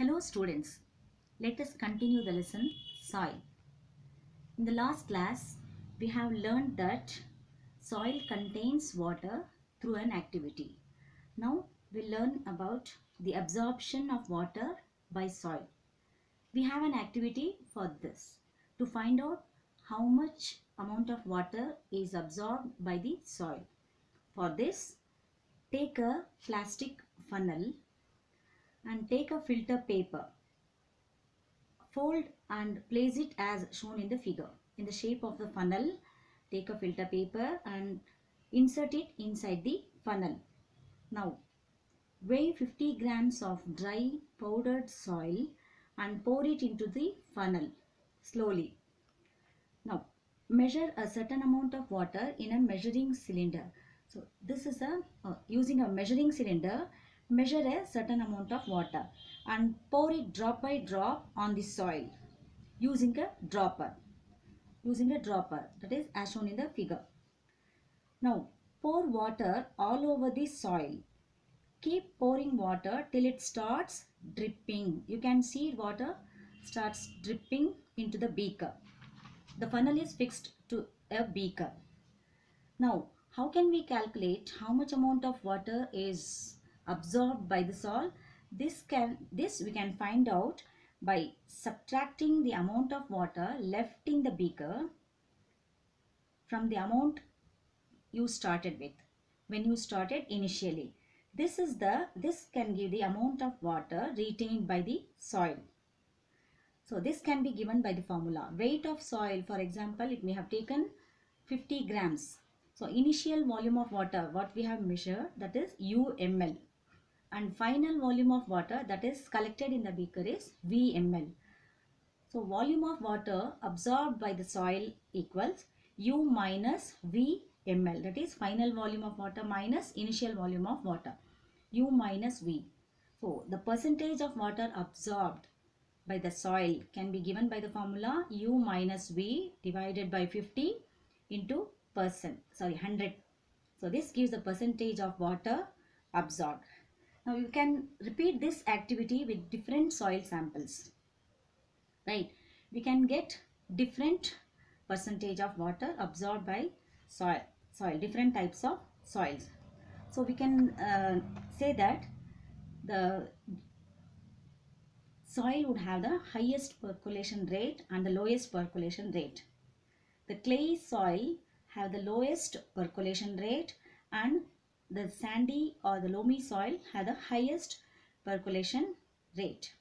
Hello students, let us continue the lesson soil. In the last class, we have learned that soil contains water through an activity. Now we learn about the absorption of water by soil. We have an activity for this to find out how much amount of water is absorbed by the soil. For this, take a plastic funnel and take a filter paper. Fold and place it as shown in the figure. In the shape of the funnel, take a filter paper and insert it inside the funnel. Now, weigh 50 grams of dry powdered soil and pour it into the funnel slowly. Now, measure a certain amount of water in a measuring cylinder. So, this is a, uh, using a measuring cylinder, measure a certain amount of water and pour it drop by drop on the soil using a dropper. Using a dropper that is as shown in the figure. Now, pour water all over the soil. Keep pouring water till it starts dripping. You can see water starts dripping into the beaker. The funnel is fixed to a beaker. Now, how can we calculate how much amount of water is absorbed by the soil? This can this we can find out by subtracting the amount of water left in the beaker from the amount you started with when you started initially. This is the this can give the amount of water retained by the soil. So this can be given by the formula. Weight of soil, for example, it may have taken 50 grams. So initial volume of water, what we have measured, that is UML. And final volume of water that is collected in the beaker is VML. So volume of water absorbed by the soil equals U minus VML. That is final volume of water minus initial volume of water. U minus V. So the percentage of water absorbed by the soil can be given by the formula U minus V divided by 50 into percent, sorry 100. So this gives the percentage of water absorbed. Now you can repeat this activity with different soil samples. Right. We can get different percentage of water absorbed by soil, soil different types of soils. So we can uh, say that the soil would have the highest percolation rate and the lowest percolation rate. The clay soil have the lowest percolation rate and the sandy or the loamy soil have the highest percolation rate.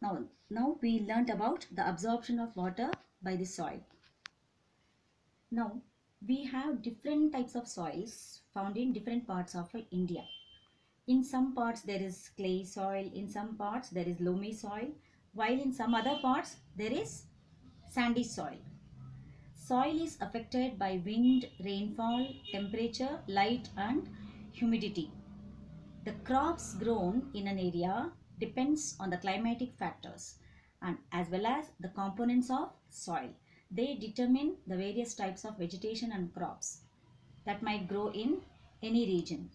Now, now we learnt about the absorption of water by the soil. Now, we have different types of soils found in different parts of India. In some parts there is clay soil, in some parts there is loamy soil, while in some other parts there is sandy soil. Soil is affected by wind, rainfall, temperature, light and humidity. The crops grown in an area depends on the climatic factors and as well as the components of soil. They determine the various types of vegetation and crops that might grow in any region.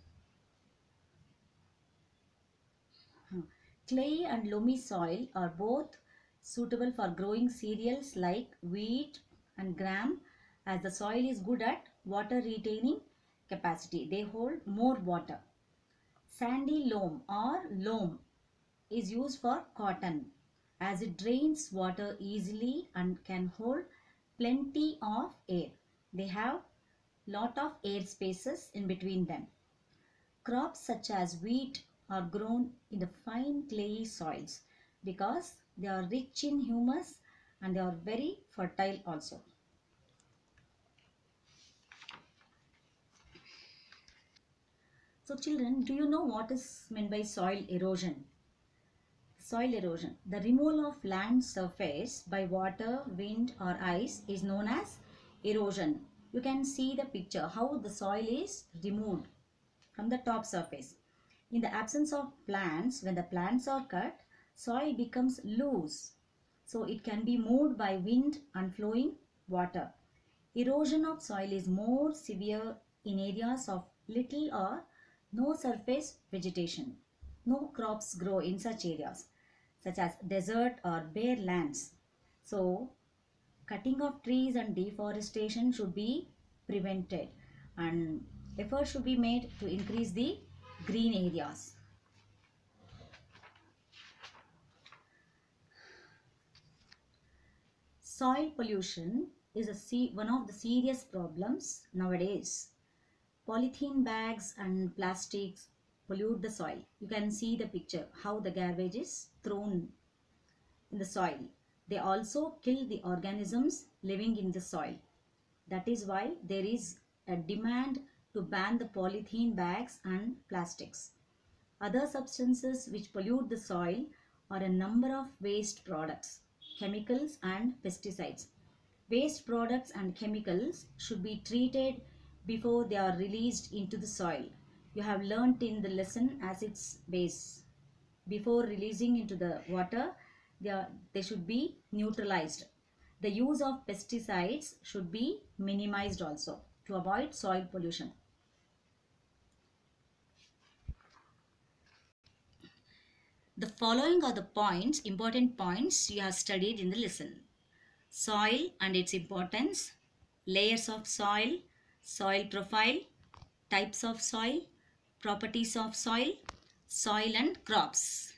Hmm. Clay and loamy soil are both suitable for growing cereals like wheat and gram as the soil is good at water retaining capacity. They hold more water. Sandy loam or loam is used for cotton as it drains water easily and can hold plenty of air. They have lot of air spaces in between them. Crops such as wheat are grown in the fine clayey soils because they are rich in humus and they are very fertile also. So children, do you know what is meant by soil erosion? Soil erosion. The removal of land surface by water, wind or ice is known as erosion. You can see the picture how the soil is removed from the top surface. In the absence of plants, when the plants are cut, soil becomes loose. So it can be moved by wind and flowing water. Erosion of soil is more severe in areas of little or no surface vegetation. No crops grow in such areas. such as desert or bare lands. So cutting of trees and deforestation should be prevented and effort should be made to increase the green areas. Soil pollution is a one of the serious problems nowadays. Polythene bags and plastics pollute the soil. You can see the picture how the garbage is thrown in the soil. They also kill the organisms living in the soil. That is why there is a demand to ban the polythene bags and plastics. Other substances which pollute the soil are a number of waste products chemicals and pesticides. Waste products and chemicals should be treated before they are released into the soil. You have learnt in the lesson as its base. Before releasing into the water, they, are, they should be neutralized. The use of pesticides should be minimized also to avoid soil pollution. The following are the points, important points you have studied in the lesson. Soil and its importance, layers of soil, soil profile, types of soil, properties of soil, soil and crops.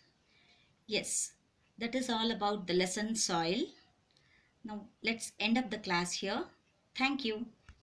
Yes, that is all about the lesson soil. Now let's end up the class here. Thank you.